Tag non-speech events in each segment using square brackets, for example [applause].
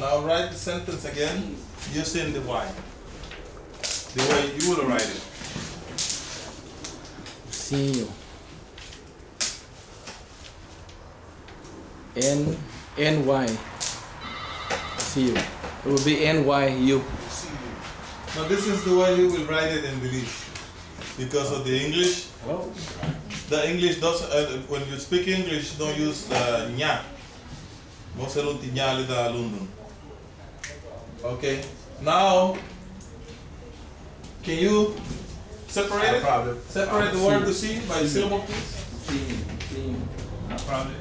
now write the sentence again using the Y. The way you will write it. Gusiñu. N N Y. See you. It will be N Y U. Now this is the way you will write it in Belize. Because of the English, Hello? the English does, uh, when you speak English, don't use uh, nya. Você não tinha ali da London. Okay, now, can you separate No it? problem. Separate the word to see by syllable, please? Gusiñu. No problem.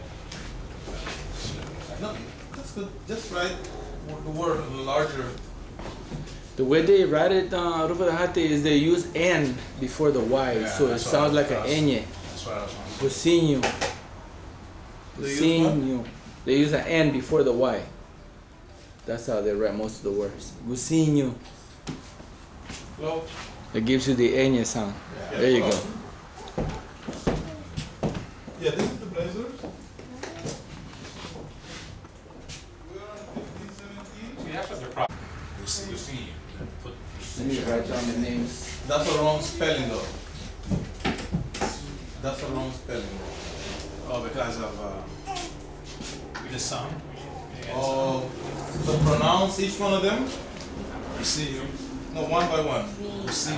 No, that's good. Just write the word a larger. The way they write it, uh, Rufa Dahate, is they use N before the Y, Yeah, so it sounds like an that's- Enye. That's what I was wondering. Gusiñu. They use what? They use an N before the Y. That's how they write most of the words. Gusiñu. Well, It gives you the Enye sound. There you go. Yeah, this is the Blazers. We're on 15, 17. See, that's what the problem. You see, you you put. Let me write down the names. That's a wrong spelling though. That's a wrong spelling. Oh, because of, uh, the sound? Oh, so pronounce each one of them? You see, you, No, one by one. you see,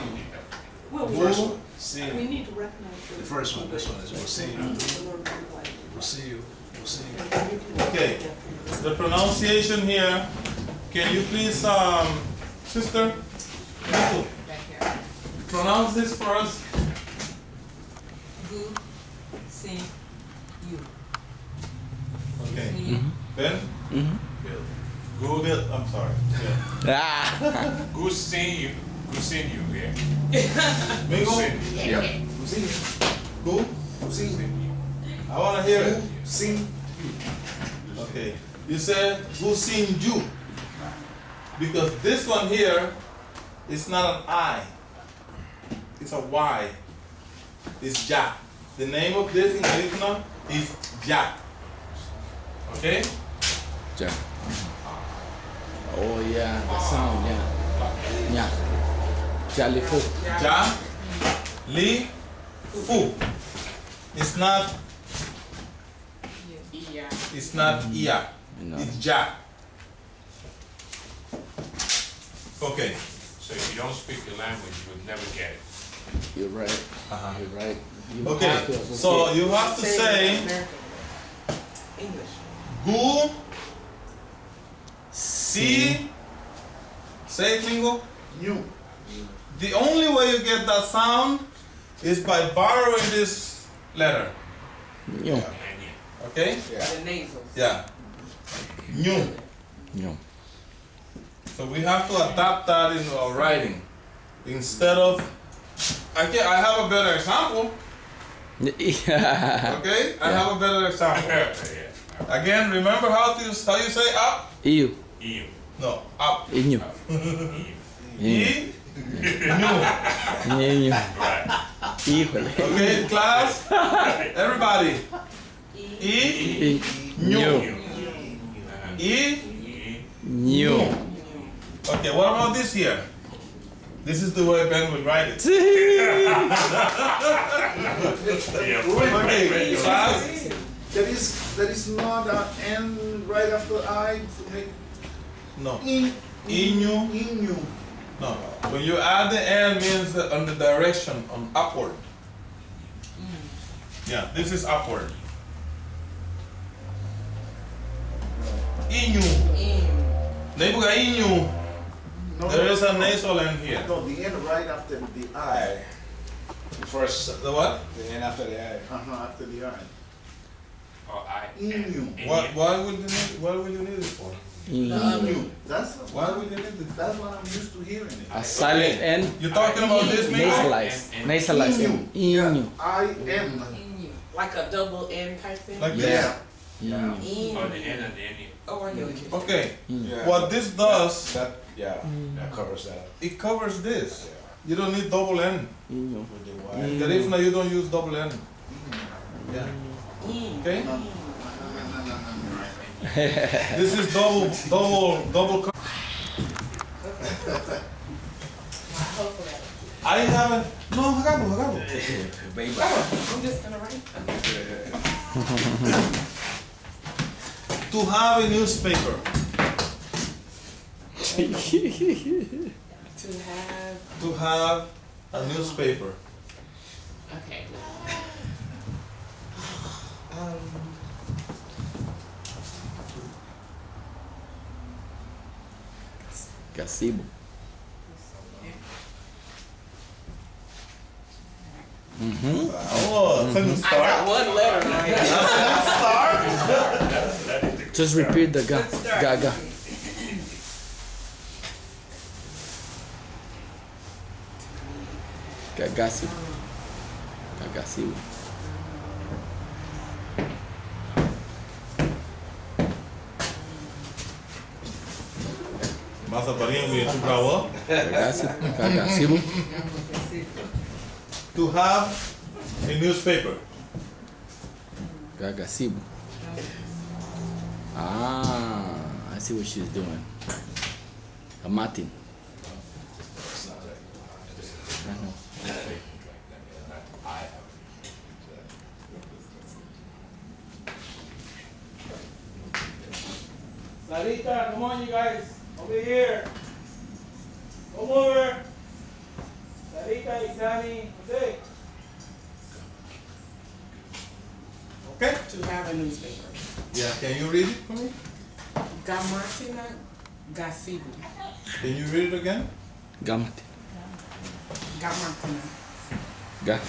Well, the we, first one, see, we need to recognize. the first one, this one is we'll see you, Right. we'll see you, we'll see you. Okay. The pronunciation here, can you please, um, sister? Pronounce this for us. Gu, sin, you. Okay. See? Ben? Mm-hmm. Google, I'm sorry. Yeah. Ah. [laughs] Who's seeing you? Who's seeing you here? Mingo? [laughs] Seeing Who? I wanna hear it. Sing. Okay. You said who seen you? Because this one here is not an I. It's a Y. It's Jack. The name of this in Garifuna is Jack. Okay? Ja. Oh yeah, the sound, yeah. Yeah. Jalifu. Ja. Li. Fu. It's not. It's not Iya. No. It's Ja. Okay. So if you don't speak the language, you would never get it. You're right. Uh-huh. You're right. You Okay. have to associate. So you have to say English. Gu. Si. Say it, Mingo. You. The only way you get that sound is by borrowing this letter. Yo. And yeah. Okay? The nasals. Yeah. New. Yo. So we have to adapt that in our writing. Instead of I can I have a better example. Yeah. Okay? I have a better example. [laughs] [laughs] yeah. Again, remember how to how you say up? Iu. You. No, up. Inyo. [laughs] E new. Inyo. Right. Híjole. Okay, class? Everybody. E I- new. New. E New. Okay, what about this here? This is the way Ben will write it. Yeah. Okay, class. There is there is not an N right after I to make No. in Inu. inu. No. When you add the N means on the direction, on upward. Yeah, this is upward. Inu. In. Neighbor inu. No, There no, is a no. nasal N here. No, the N right after the I. The first, The what? the end after the I. Uh huh. After the I. Oh, I. Inu. Why, why would you need why would you need it for? Mm. Inu. That's Why would you need it? that's what I'm used to hearing it. A silent N. You're talking about this man? Nasalized. Nasalized N. Inyo. I am. Like a double N type thing? Like Yeah. this? Inyo. In. Oh, the end and the end. Oh, I know what Okay. Yeah. What this does, That, yeah, that mm. covers that. it covers this. Yeah. You don't need double N. Inyo. With the In Y. Garifuna, you don't use double N. Mm. Yeah. In. Okay? No, no, no, no, no, no. [laughs] This is double, double, double. co- Hopefully. I haven't. No, hagamos, hagamos. I'm just gonna write. [laughs] To have a newspaper. [laughs] To have, To have a newspaper. Gazebo. Mm-hmm. Oh, it's a new I got start. one letter right. Just repeat the ga. Good start. Gaga. Gagasibo. Masa parinha with tu brawa. Gagasibo. Gagasibo. To have a newspaper. Gagasibo. Ah, I see what she's doing. A Martin. Sarita, come on, you guys. Over here. Come over. Sarita, Isani, Jose. Okay? To have a newspaper. Yeah. Can you read it for me? Gamartina Gasibu. Can you read it again? Gamati. Gamartina. Ga.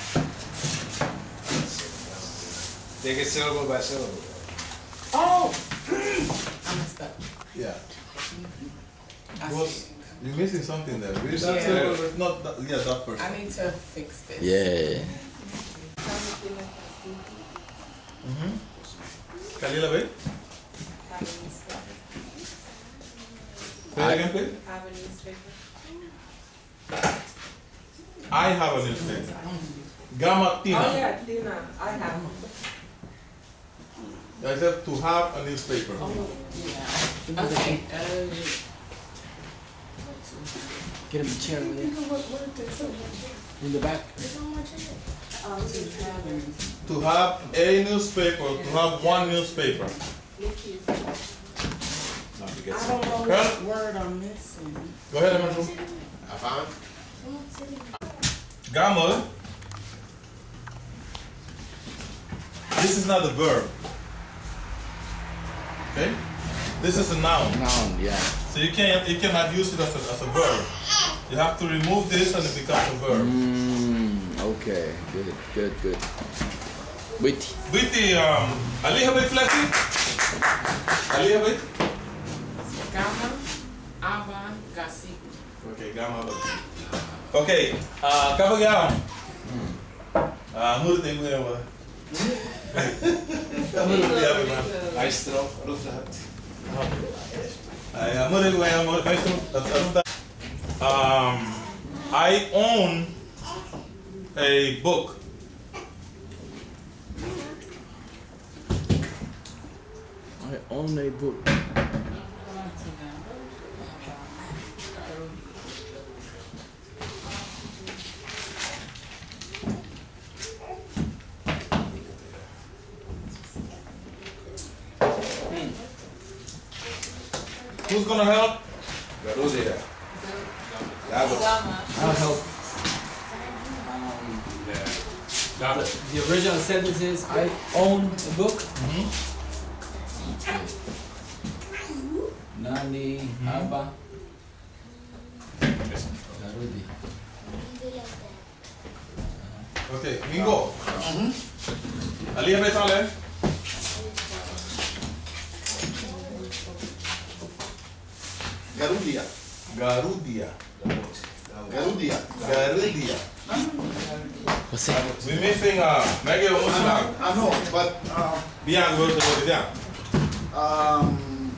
Take it syllable by syllable. Oh! I messed up. Yeah. I Well, see. You're missing something there. Read that Yeah. syllable, Not that, yeah, that first. I need to fix this. Yeah. Mm-hmm. Kalila, wait. Say it I- again, please. Have a newspaper. I have a newspaper. Oh yeah, Tina, I have. I said to have a newspaper. Yeah. Okay. Uh, Get him a chair over there. In the back. Um, to have a- To have a newspaper, to have one newspaper. Nikki's. Not to get I some. don't know Huh? what word I'm missing. Go ahead, Amanda. I found. Gamal. This is not a verb. Okay? This is a noun. Noun, yeah. So you can't you cannot use it as a, as a verb. You have to remove this and it becomes a verb. Mm, okay. Good, good, good. Witty. Biti um Ali habit flexi? Ali habit? Gama Aba Gasibu. Okay, gamma Okay, uh kapag Ah, mulut tayo mo naman. Mulut tayo mo. Maestro, Ruflahat. Ay, amo rin ko ngayon, amo maestro, at ano ta- Um, I own a book. I own a book. Who's gonna help? Garudia. Lagos. I'll help. Um, the, the original sentence is I own a book. Mm-hmm. Nani mm-hmm. Aba Garudi. Okay, Mingo. Mm-hmm. Ali habit ale? Garudia. Garudia. Garudia. Garudia. What's that? We missing uh, Maggie almost I know, but uh, Biang go to go um,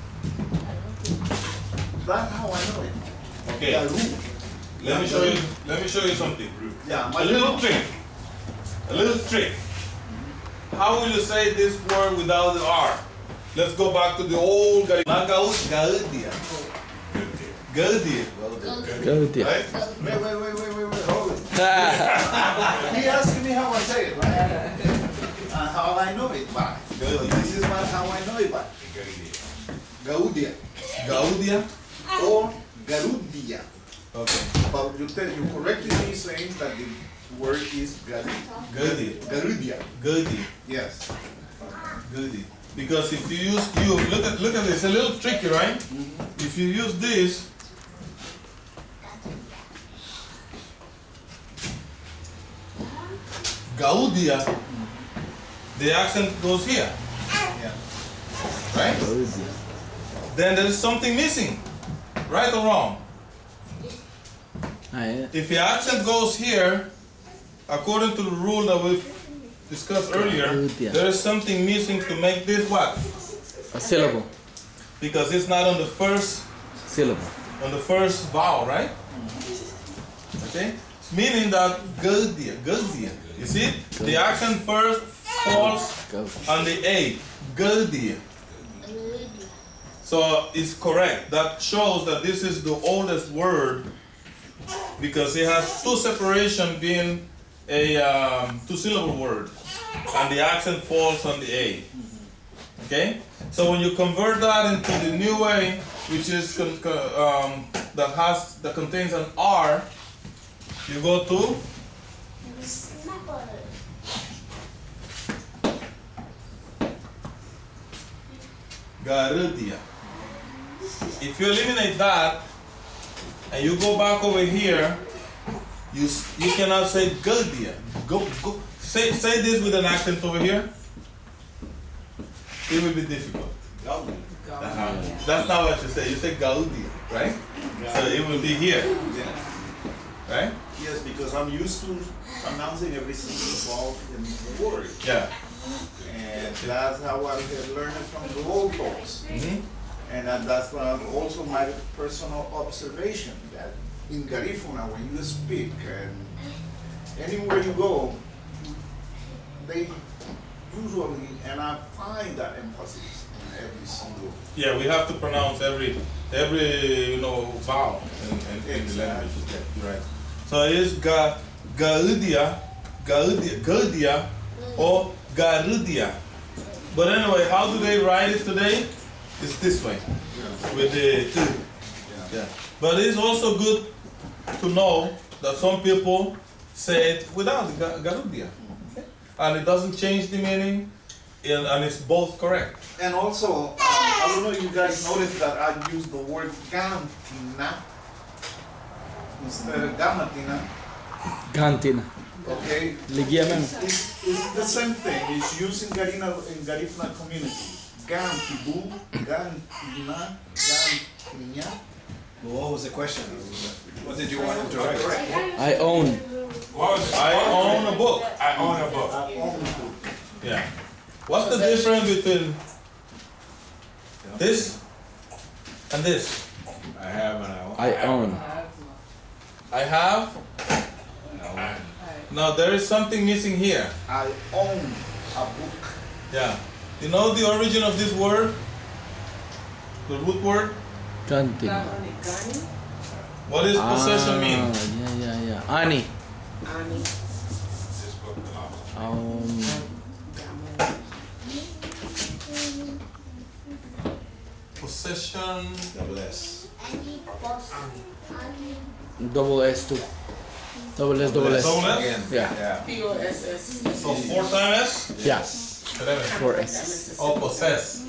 that's how I know it. Okay, Garu. let me show you. Let me show you something. Yeah, A little trick. A little trick. How will you say this word without the R? let's go back to the old Gari- not Gaud, Gaudia. Gaudia. Go dear. Right? Wait, wait, wait, wait, wait, wait, hold it. He asked me how I say it, right? And how I know it by. So this is what, how I know it by. Gaudia Gaudia. or Garudia. Okay. But you tell, you correctly me saying that the word is Garudia. Gaudia. Garudia, Gaudia. yes. Goody. Because if you use you look at look at this, it's a little tricky, right? If you use this, Gaudia, the accent goes here, Yeah. right? Then there is something missing, right or wrong? Ah, yeah. If the accent goes here, according to the rule that we've discussed earlier, Gaudia. there is something missing to make this what? A syllable. Because it's not on the first Syllable. on the first vowel, right? Okay? Meaning that Gaudia, Gaudia. You see? The accent first falls on the A, Gaudia. So it's correct. That shows that this is the oldest word because it has two separation being a um, two syllable word and the accent falls on the A. Okay? So when you convert that into the new way, which is um, that has that contains an R, you go to Garudia. If you eliminate that and you go back over here, you you cannot say Garudia. Go go say say this with an accent over here. It will be difficult. Uh-huh. That's not what you say. You say Gaudia, right? So it will be here, right? Yes, because I'm used to pronouncing every single vowel in the word. Yeah. And that's how I had learned it from the old folks. Mhm. And that's also my personal observation, that in Garifuna, when you speak, and anywhere you go, they usually, and I find that emphasis in every single, Yeah, we have to pronounce every every you know vowel in, in, in the language. Yeah, right. So it is ga Gaudia, Gaudia, Gaudia, or Garudia. But anyway, how do they write it today? It's this way with the two. Yeah. But it's also good to know that some people say it without the Ga- Garudia, and it doesn't change the meaning, and, and it's both correct. And also, um, I don't know if you guys noticed that I use the word gantina instead of gamatina, Gantina. okay? Ligiamen. It's, it's the same thing, it's used in Garina, in Garifuna community. Gantibu, gantina, gantinya. What was the question? What did you want him to write? I own. What was it? I own a book. I own a book. I own the book. Yeah. What's the difference between this and this? I have and I own. I own. I have. No. Now there is something missing here. I own a book. Yeah. You know the origin of this word? The root word? Gantina. Gani, What does possession mean? Ah, yeah, yeah, yeah. Ani. Ani, This book belongs to Um, Possession. Double S. double S two. Double S, double S. Double S? Again. Yeah. Yeah. P O S S. So four times S? Yeah. Four S. Oh, possess.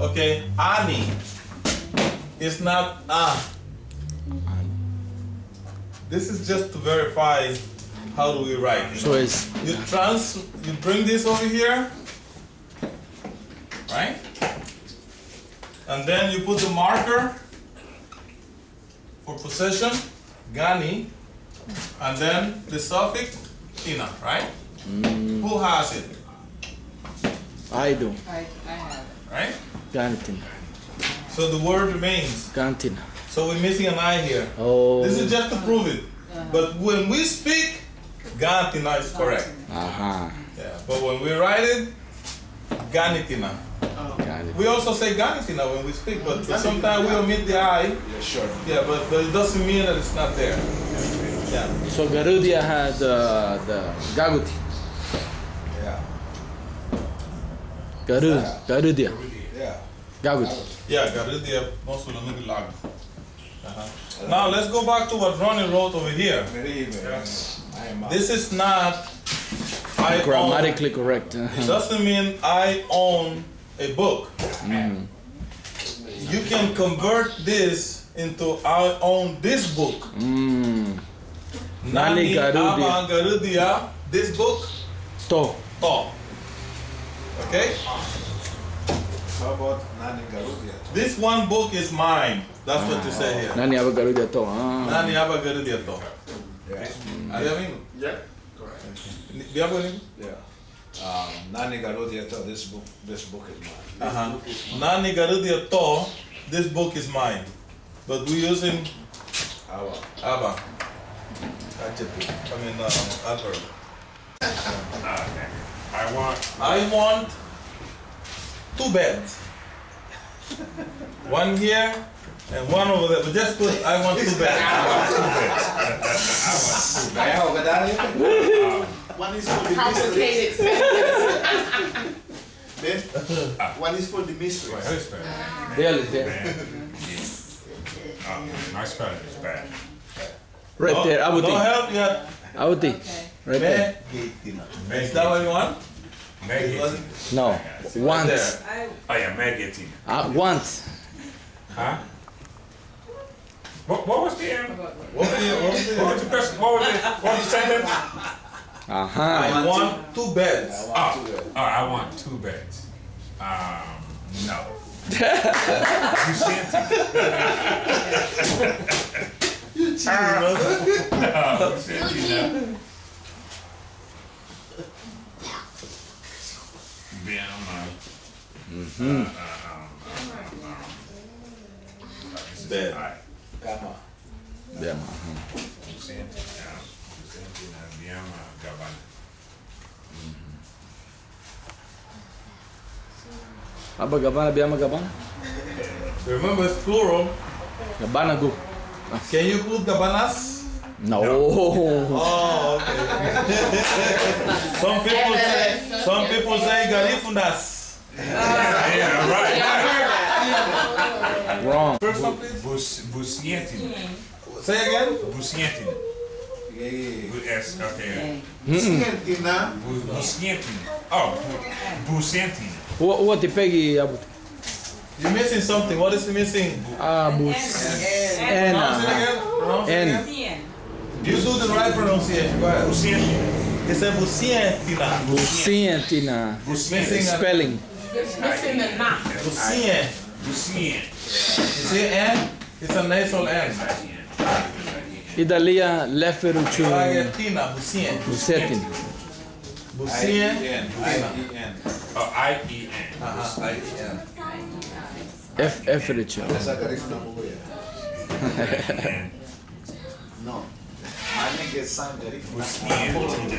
Okay. Ani. It's not ah. This is just to verify how do we write. you So know? it's You trans, you bring this over here, right? And then you put the marker for possession, gani, and then the suffix ina, right? Mm. Who has it, I do. I, I have it. right? Gantina. So the word remains. Gantina. So we're missing an I here. Oh. This is just to prove it. Uh-huh. But when we speak, gantina is correct. Aha. Yeah. But when we write it, Ganitina. Got. We also say Ganitina when we speak, but sometimes we omit the I. Yeah, sure. Yeah, but, but it doesn't mean that it's not there. Yeah. So Garudia has uh, the Gaguti. Yeah. Garud, Garudia, Yeah. Gaguti. Yeah, Garudia, most of the movie lag. Uh-huh. Now let's go back to what Ronnie wrote over here. I. This is not I own. Grammatically correct. It doesn't mean I own a book. You can convert this into I own this book. Mm. Nani Nani Garudia. This book, To. oh. Okay? How about Nani Garudia? This one book is mine. That's what you say here. Nani aba Garudia to. Ah. Nani Aba Garudia to. Yeah. Ada yang ini? Yeah. Dia apa ini? Yeah. Um, Nani Garudia, thought this book, this book is mine. Uh-huh. Nani Garudia to, this book is mine. But we're using Our, Aba. Adjective. I mean, uh, adverb. Okay. I want, I want two beds. One here and one over there. But just put I want two beds. [laughs] I want two Kaya ako kadali? One is for the mystery. Complicated [laughs] sentence. Then, one is for the mystery. wait, how you spell it? Really, yeah. Man. Oh, my spelling is bad. Right there, No Abuti. help yet. Abuti. Right there. Is that what you want? Meg No. Want. There. I, Oh yeah, Meg eighteen. Uh, want. Huh? What, what was the, um, What was the, what was what was the, the question, what was the, what was the sentence? Aha. I want two beds. Oh, oh, I want two beds. Um, no. [laughs] you sent it. [laughs] You cheating, brother. [laughs] No, you sent it, no. Bien, um, Bed. Aba Gabana, Biama Gabana? Remember, it's plural. Gabana go. Can you put gabanas? No. [laughs] Oh, okay. some people say, some people say garifunas. Yeah, right. Wrong. First one, please. Bus, busnientin, Say again. busnientin, Yeah, yeah, with S, okay. Hmm. Sientina, Bu- Busnientin, oh, bu- busentin. What, what the Peggy Abuti? You're missing something. What is missing? Abus. Pronounce it Ena. again. Pronounce it N. again. You do the right pronunciation. Go ahead. Busentin, It's a busientina. Busientina. Missing a Spelling. Missing the knot. busien. busien. You see N? It's a nasal N. Idalia leferuchu. Spaghettina, busien. Busetin. Busien. I-E-N, I-E-N. Oh, I E N. Uh-huh. I-E-N. F Eferichu. Nasa Garifuna po yan. And no. Mane que San Garifuna. busnientin.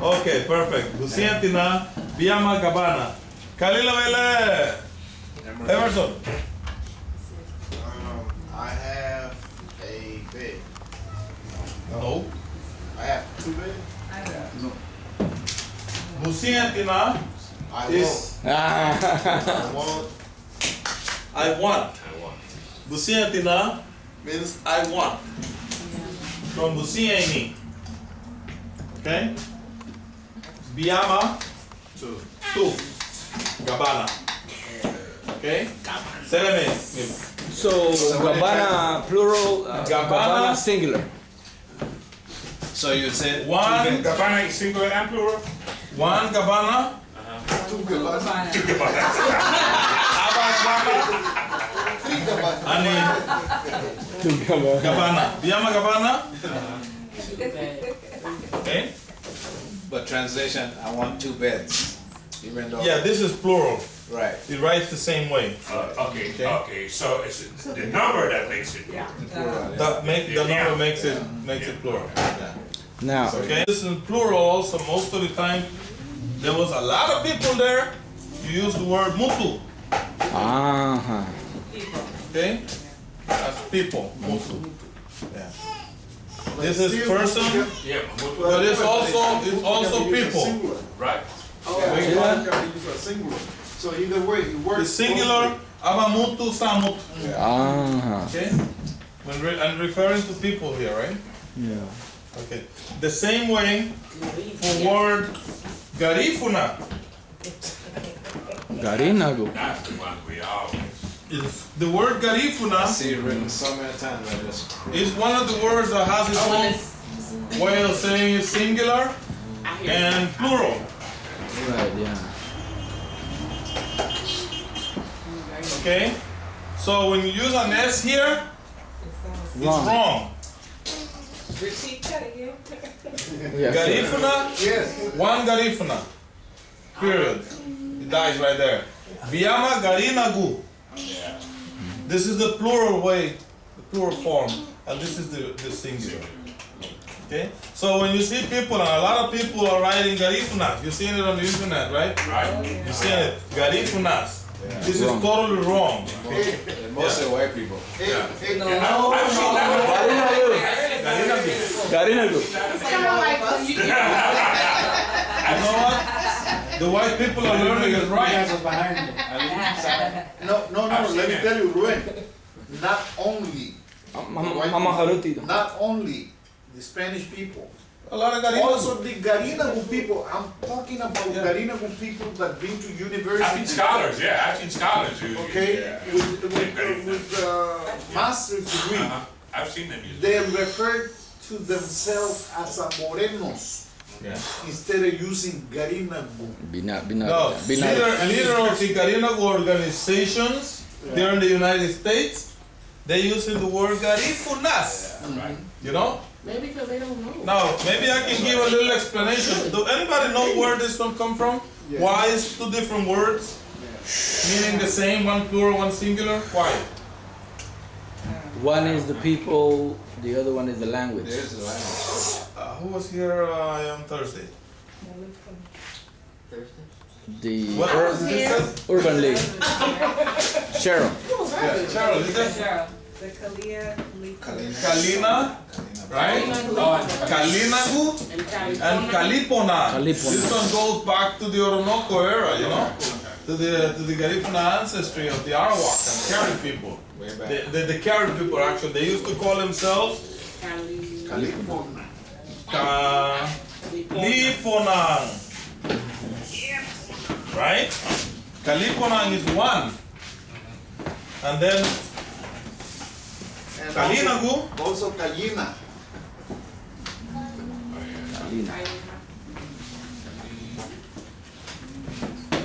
Okay, perfect. Busientina, Biama Gabana. Kalila Vele. Emerson. Um, I have a bed. No. I have two beds. Busientina I is Ah. want, I want. I want. Busientina means I want. From busieni. Okay? Biama, two. tu. Gabana. Okay? Say that. So Gabana plural, uh, Gabana. Gabana singular. So you say One, Gabana is singular and plural? one Gabana. Two Gabbana. Two Gabana. Three Gabana. Ani To Gabana. Gabana. Biama Gabana. Okay? But translation, I want two beds. Even though. Yeah, this is plural. Right. It writes the same way. Uh, okay, Okay. okay, so it's the number that makes it. Yeah. Plural, yeah. That make the Yeah. number makes it makes it plural. Now. Okay. This is plural also most of the time there was a lot of people there, you use the word mutu. Uh-huh. Okay? That's people, mutu. Yeah. This is person, Yeah, but it's also it's also people. Singular. right. Yeah, See one that? can be used as singular. So either way, it works. The singular, abamutu, samutu. Uh-huh. Okay? When re- I'm referring to people here, right? Yeah. Okay. The same way for word garifuna Garinagu. That's the one we always. is the word I garifuna see it written so many times, I just. is one of the words that has its own way of saying it singular and plural. Right, yeah. Okay? So when you use an S here, it's Wrong. Wrong. That again. Yeah. Garifuna, Yes. one garifuna. Period. It dies right there. Viama garinagu. This is the plural way, the plural form, and this is the, the singular. Okay? So when you see people, and a lot of people are writing garifunas, you're seeing it on the internet, right? Right. You're seeing it, garifunas. This is Wrong. totally wrong. Mostly white people. Hey, hey, I've, I've seen that. Garinagu. Garinagu. It's kind of like, uh, you, You know what? The white people are learning it right. [laughs] No, no, no, let me tell you, Ruben, not only, Mama Harutito. not only the Spanish people, A lot of also Garinagu. the Garinagu people, I'm talking about Garinagu people that been to I've seen university. scholars, yeah, I've seen scholars who. Okay, Yeah. with, with, with, uh, master's degree, Uh-huh. I've seen them use it. they refer to themselves as a morenos Yeah. instead of using Garinagu. Bina, No, bina, bina. leader, leader of the Garinagu organizations there in the United States, they using the word Garifunas. Right. You know? maybe because they don't know. Now, maybe I can give a little explanation. Do anybody know where this one come from? Yeah. Why is two different words meaning the same, one plural, one singular? Why? One is the people, the other one is the language. There's the language. Uh, who was here uh, on Thursday? The What ur- was this? Urban League. Cheryl. Yeah, Charles, is that The Kalia Leaf. Kalina, right? Kalinagu And and Kalipona. Kalipona. This one goes back to the Orinoco era, you know, to the to the Garifuna ancestry of the Arawak and Carib people. Way back. The, the, the Carib people actually, they used to call themselves Cali- Calipona. Kaliponang. Right? Kaliponang is one. And then And Kalinagu, Also Kayina.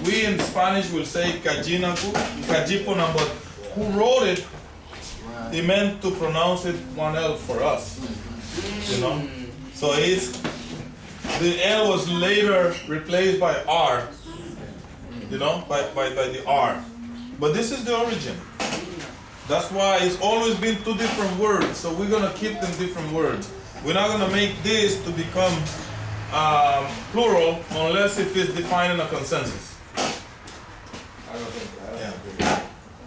we in Spanish will say Kajinagu, Kajiponang, but who wrote it, he meant to pronounce it one L for us. You know? So it's, the L was later replaced by R. You know, by, by, by the R. But this is the origin. That's why it's always been two different words, so we're gonna keep them different words. We're not gonna make this to become um, plural unless if it's defined in a consensus. I don't think, I Yeah. don't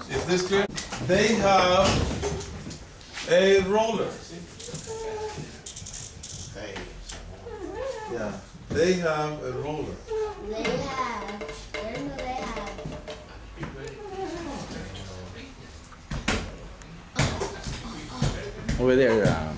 agree. Is this clear? They have a roller. Hey. Yeah, they have a roller. They have. Where do they have? Over there. Um,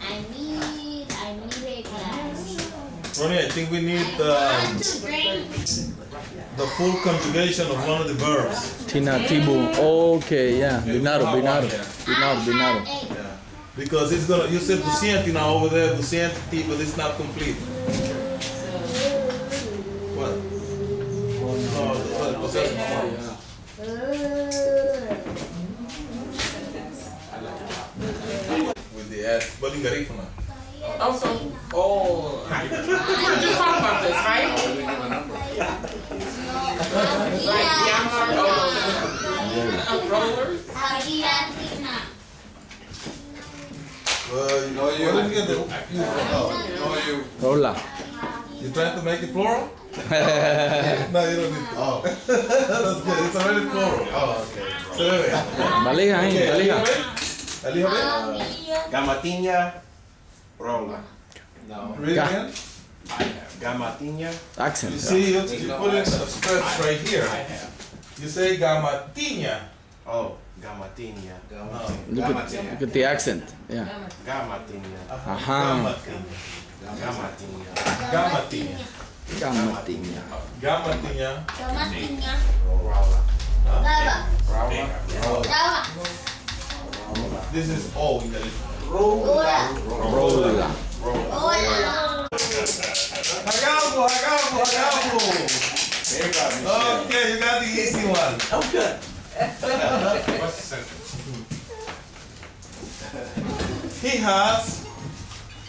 I need. I need a glass. Ronnie, I think we need I um, want to drink. The full conjugation of one of the verbs. Tina Tibu. Okay, yeah. Binaro, binaro. Binaro, binaro. Yeah. Because it's gonna, you said Busienti now over there, Busienti, but it's not complete. What? No, the- the possessive form. With the S, but in Garifuna. Oh, so, oh, we were just talking about this, right? Uh, rollers. Well, you know, you you, No, you, Rola. you trying to make it plural? [laughs] no, you don't need to. Oh, [laughs] That's good. It's already plural. oh, okay. So anyway. Balija, Okay? Amiga. Gamatinya rola. No, Read again. I have. Gamatinya Accent. You see, you, you put in a stress right here. I have. You say gamatinya. Oh Gamatinya. Look at, look at the accent. Yeah. Gamatinya. Aha. Gamatinya. Gamatinya. Gamatinya. Gamatinya. Tomatinya. Rola. Gaba. Rola. Gaba. This is O in the list. Ora. Rola. Ora. Hagabo, hagabo, hagabo. Okay, you got the easy one. Oh, good. What's [laughs] the sentence? He has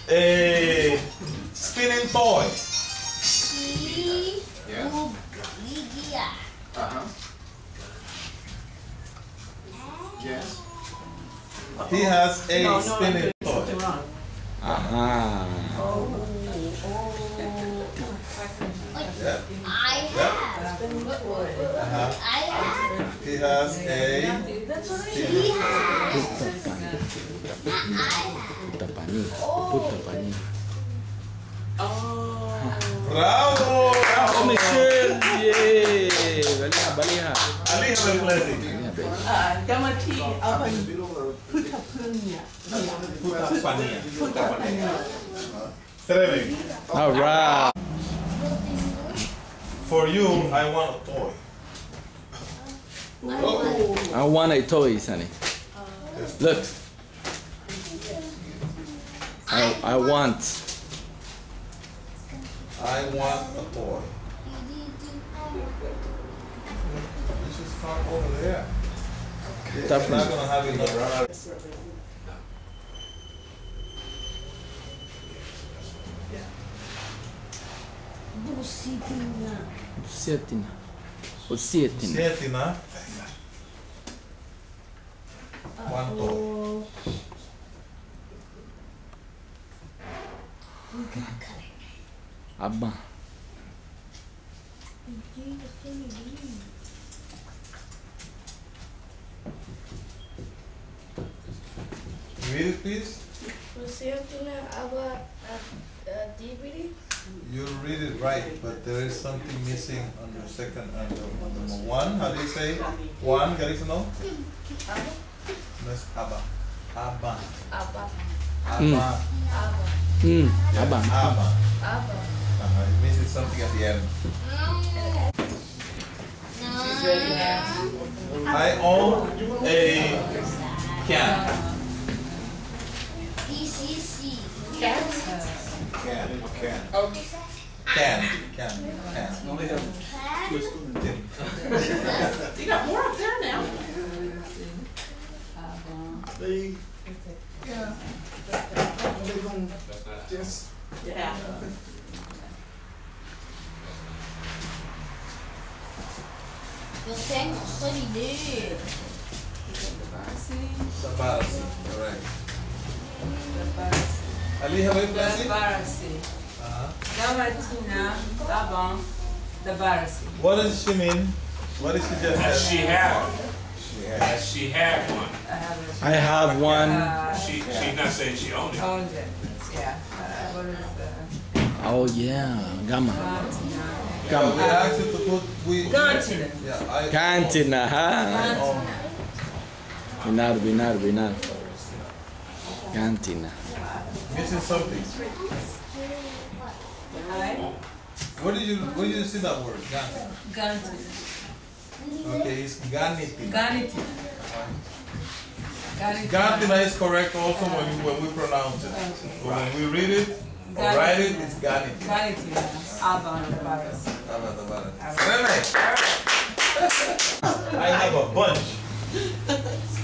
a spinning toy. Yeah. Uh-huh. Yes. He has a No, no, spinning I'm doing something toy. wrong. Pani. Puta pani. Oh. Bravo! Oh, Michelle! Yay! Balija, balija. Elizabeth Leslie. Balija, baby. Gamati Avan Putapunya. Putapania. Putapanya. Treme. All right. For you, I want a toy. I want a toy, Sonny. Look. I, I want. I want a toy. You should start over there. You're not Definitely. gonna have enough. Busitina. Sietina. O sietina. Siete, né? One toy. Abba. Read it, please. Busitina aba DVD. You read it right, but there is something missing on the second, under number one. How do you say one? Galisa, no? That's Abba. Abba. Aba. Mm. Abba. Aba. Hmm. Yeah, Abba. Abba. Aba. Uh-huh. It misses something at the end. She's ready now. I own a can. DCC. Cat. Can, can. Can. Can. Can. What does she mean? What she just That say? she had. That she had one. I have it. Have one. Uh, She, she's not saying she owned it. owned it. Yeah. Uh, what is the Oh yeah. Gamma. Gamatina? Yeah, we Gamma. asked you to put, we. Gantina. Yeah, I. Cantina. Ha. own. Binar, binar, binar. Cantina. Missing something. Right? Where did you, where did you see that word? Ganti. Gantina. Okay, it's ganitina. Ganitina. Ganitina. Gantina is correct also when we, when we pronounce it. But when we read it or write it, it's ganitina. Ganitina. Avon da Barasi. How about about it? Rene! I have a bunch. [laughs]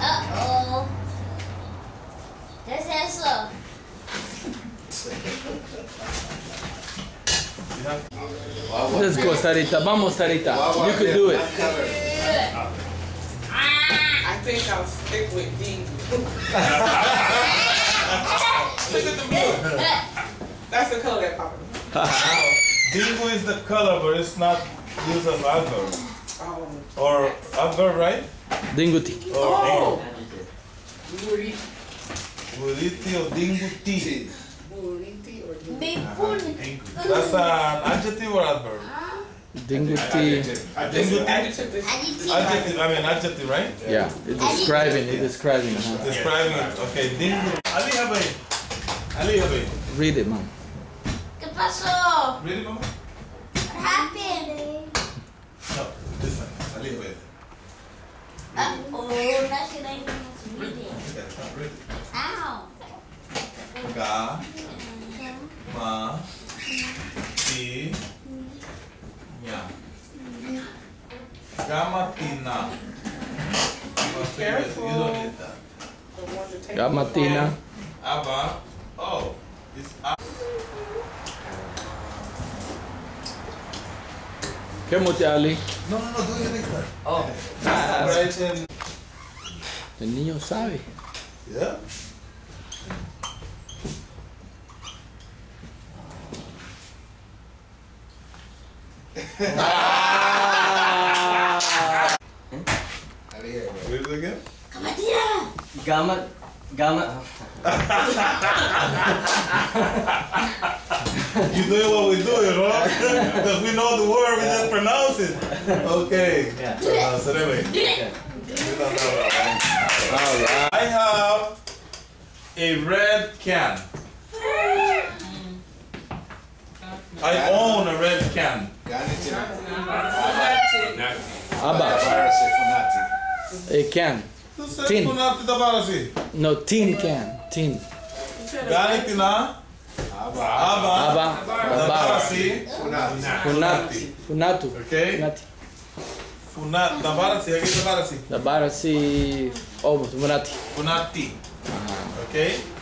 Uh-oh. ¿Qué es eso? You have Let's go, Sarita. Vamos, Sarita. You could do it. I think I'll stick with D. Look at the blue. That's the color that popped. Dingo [laughs] is the color, but it's not used as adverb. Oh. Or adverb, right? Dinguti. Or Oh. dingo. Buriti or dinguti. Oh. Buriti. That's an adjective or adverb? Dinguti. Dinguti. Adjective Adjective, I mean adjective, right? Yeah, it's describing, it's describing. huh? Describing it. Okay, dingo. Ali Habe. Ali Habe. Read it, mom. ¿Qué pasó? Read it, mama? What happened? No, this one. Ali Habe. Uh, oh, that's what I didn't read it. Okay, read it. Ow. Ga, ma, ti, nya. Gamatina. Careful. You don't need that. the one to take. Gamatina. Aba. Oh, it's a- ¿Qué mote Ali? No, no, no, do it next time. Oh. Right in. El niño sabe. Yeah. Read it again. Camatira. Gama, gama. You doing what we doing, right? Because we know the word, we just pronounce it. Okay. Uh, so anyway. I have a red can. I own a red can. Abba. A can. Tin. Funati tabarasi. No, tin can. Tin. Ganitina. Aba. Abba. Abba. Tabarasi. Funati. Funatu. Okay. Funati. Funat. Tabarasi. Aquí tabarasi. Dabarasi. Oh, Funati. Funati. Okay.